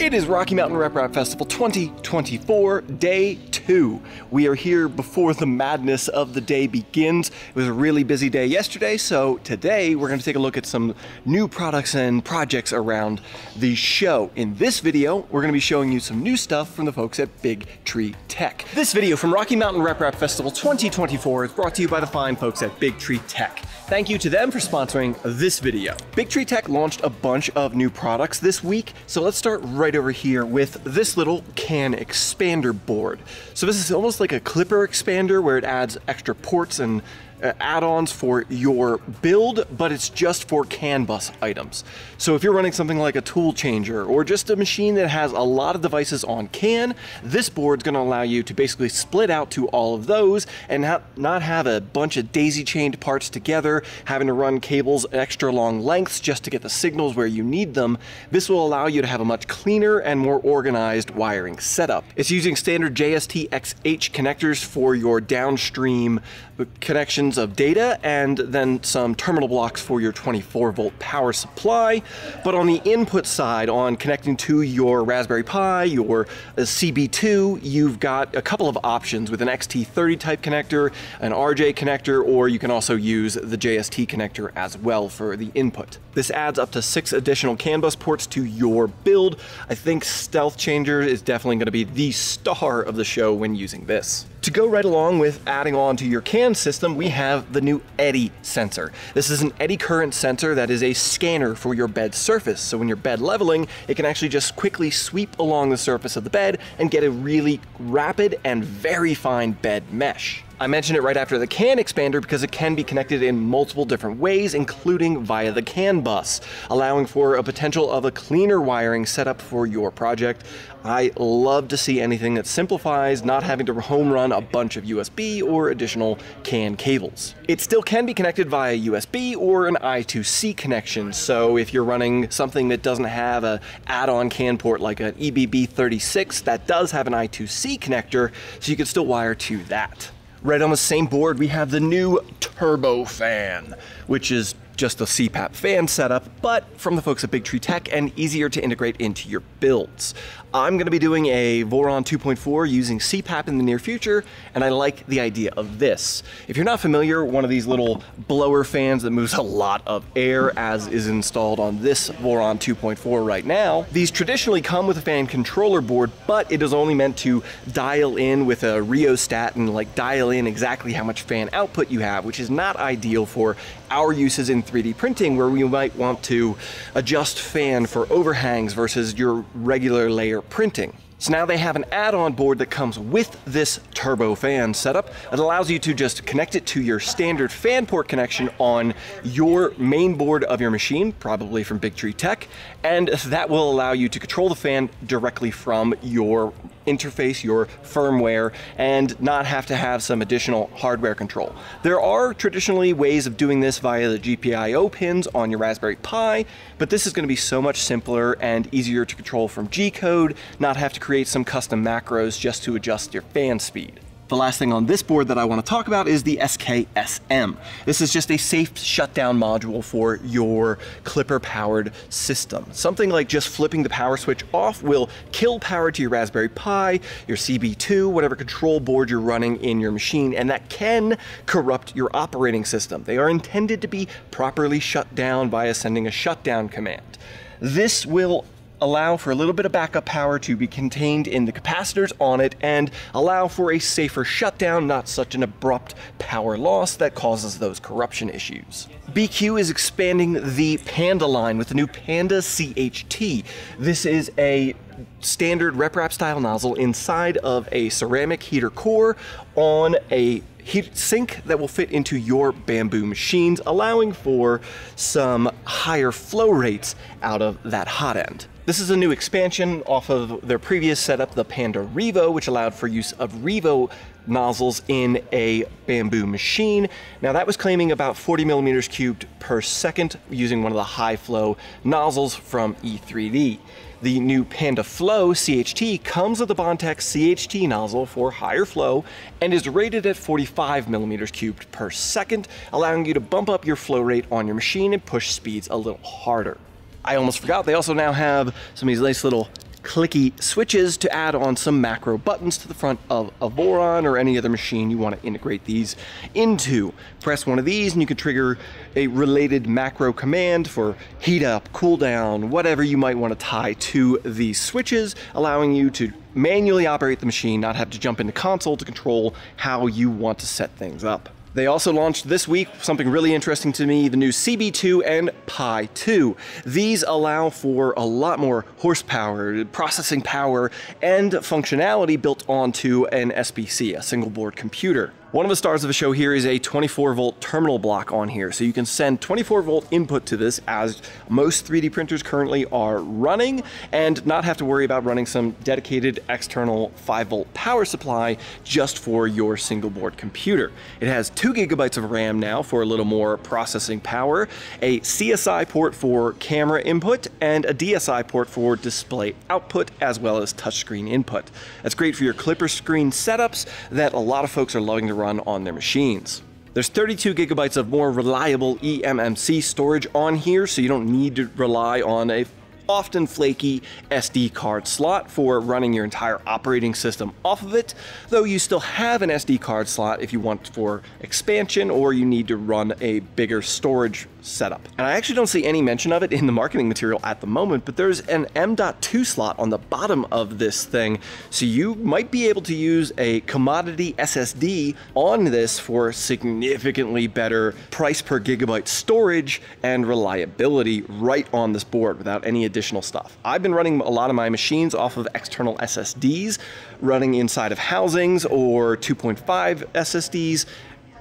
It is Rocky Mountain RepRap Festival 2024, day two. We are here before the madness of the day begins. It was a really busy day yesterday, so today we're going to take a look at some new products and projects around the show. In this video, we're going to be showing you some new stuff from the folks at Big Tree Tech. This video from Rocky Mountain RepRap Festival 2024 is brought to you by the fine folks at Big Tree Tech. Thank you to them for sponsoring this video. Big Tree Tech launched a bunch of new products this week, so let's start right over here with this little CAN expander board. So this is almost like a Klipper expander where it adds extra ports and Uh, add-ons for your build, but it's just for CAN bus items. So if you're running something like a tool changer or just a machine that has a lot of devices on CAN, this board's gonna allow you to basically split out to all of those and ha not have a bunch of daisy-chained parts together, having to run cables extra long lengths just to get the signals where you need them. This will allow you to have a much cleaner and more organized wiring setup. It's using standard JST XH connectors for your downstream uh, connections of data and then some terminal blocks for your 24 volt power supply. But on the input side, on connecting to your Raspberry Pi, your uh, CB2, you've got a couple of options with an XT30 type connector, an RJ connector, or you can also use the JST connector as well for the input. This adds up to six additional CAN bus ports to your build. I think Stealth Changer is definitely going to be the star of the show when using this. To go right along with adding on to your CAN system, we have the new eddy sensor. This is an eddy current sensor that is a scanner for your bed surface. So when you're bed leveling, it can actually just quickly sweep along the surface of the bed and get a really rapid and very fine bed mesh. I mentioned it right after the CAN expander because it can be connected in multiple different ways, including via the CAN bus, allowing for a potential of a cleaner wiring setup for your project. I love to see anything that simplifies not having to home run a bunch of USB or additional CAN cables. It still can be connected via USB or an I2C connection, so if you're running something that doesn't have a add-on CAN port like an EBB36, that does have an I2C connector, so you can still wire to that. Right on the same board, we have the new Turbo Fan, which is just a CPAP fan setup, but from the folks at Big Tree Tech and easier to integrate into your builds. I'm going to be doing a Voron 2.4 using CPAP in the near future, and I like the idea of this. If you're not familiar, one of these little blower fans that moves a lot of air, as is installed on this Voron 2.4 right now, these traditionally come with a fan controller board, but it is only meant to dial in with a rheostat and like dial in exactly how much fan output you have, which is not ideal for our uses in 3D printing where we might want to adjust fan for overhangs versus your regular layer printing. So now they have an add-on board that comes with this turbo fan setup. It allows you to just connect it to your standard fan port connection on your main board of your machine, probably from Big Tree Tech, and that will allow you to control the fan directly from your interface, your firmware, and not have to have some additional hardware control. There are traditionally ways of doing this via the GPIO pins on your Raspberry Pi, but this is going to be so much simpler and easier to control from G-code, not have to create some custom macros just to adjust your fan speed. The last thing on this board that I want to talk about is the SKSM. This is just a safe shutdown module for your Klipper powered system. Something like just flipping the power switch off will kill power to your Raspberry Pi, your CB2, whatever control board you're running in your machine, and that can corrupt your operating system. They are intended to be properly shut down by sending a shutdown command. This will allow for a little bit of backup power to be contained in the capacitors on it and allow for a safer shutdown, not such an abrupt power loss that causes those corruption issues. BIQU is expanding the Panda line with the new Panda CHT. This is a standard RepRap style nozzle inside of a ceramic heater core on a heat sink that will fit into your Bambu machines, allowing for some higher flow rates out of that hot end. This is a new expansion off of their previous setup, the Panda Revo, which allowed for use of Revo nozzles in a Bambu machine. Now that was claiming about 40 millimeters cubed per second using one of the high flow nozzles from E3D. The new Panda Flow CHT comes with a Bondtech CHT nozzle for higher flow and is rated at 45 millimeters cubed per second, allowing you to bump up your flow rate on your machine and push speeds a little harder. I almost forgot, they also now have some of these nice little clicky switches to add on some macro buttons to the front of a Voron or any other machine you want to integrate these into. Press one of these and you can trigger a related macro command for heat up, cool down, whatever you might want to tie to these switches, allowing you to manually operate the machine, not have to jump into console to control how you want to set things up. They also launched this week something really interesting to me, the new CB2 and Pi 2. These allow for a lot more horsepower, processing power, and functionality built onto an SBC, a single board computer. One of the stars of the show here is a 24 volt terminal block on here. So you can send 24 volt input to this as most 3D printers currently are running and not have to worry about running some dedicated external 5 volt power supply just for your single board computer. It has two gigabytes of RAM now for a little more processing power, a CSI port for camera input, and a DSI port for display output as well as touchscreen input. That's great for your Klipper screen setups that a lot of folks are loving to run on their machines. There's 32 gigabytes of more reliable eMMC storage on here, so you don't need to rely on a often flaky SD card slot for running your entire operating system off of it, though you still have an SD card slot if you want for expansion or you need to run a bigger storage setup. And I actually don't see any mention of it in the marketing material at the moment, but there's an M.2 slot on the bottom of this thing, so you might be able to use a commodity SSD on this for significantly better price per gigabyte storage and reliability right on this board without any additional stuff. I've been running a lot of my machines off of external SSDs, running inside of housings or 2.5 SSDs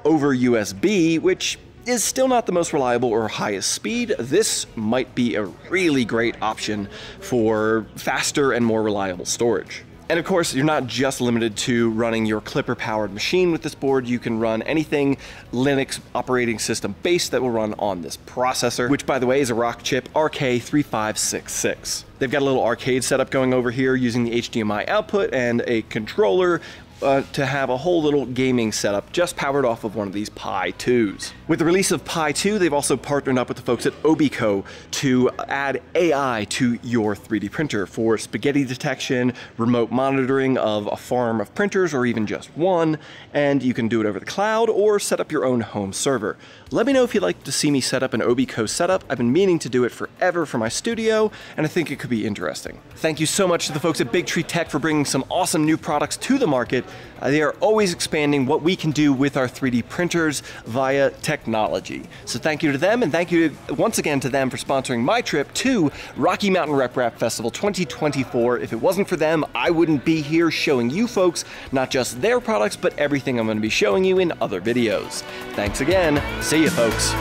over USB, which is still not the most reliable or highest speed, this might be a really great option for faster and more reliable storage. And of course, you're not just limited to running your Klipper powered machine with this board. You can run anything Linux operating system based that will run on this processor, which by the way is a Rockchip RK3566. They've got a little arcade setup going over here using the HDMI output and a controller uh, to have a whole little gaming setup just powered off of one of these Pi 2s. With the release of Pi 2, they've also partnered up with the folks at Obico to add AI to your 3D printer for spaghetti detection, remote monitoring of a farm of printers or even just one, and you can do it over the cloud or set up your own home server. Let me know if you'd like to see me set up an Obico setup. I've been meaning to do it forever for my studio, and I think it could be interesting. Thank you so much to the folks at Big Tree Tech for bringing some awesome new products to the market. Uh, they are always expanding what we can do with our 3D printers via technology. So thank you to them, and thank you once again to them for sponsoring my trip to Rocky Mountain RepRap Festival 2024. If it wasn't for them, I wouldn't be here showing you folks not just their products, but everything I'm going to be showing you in other videos. Thanks again. See you, folks.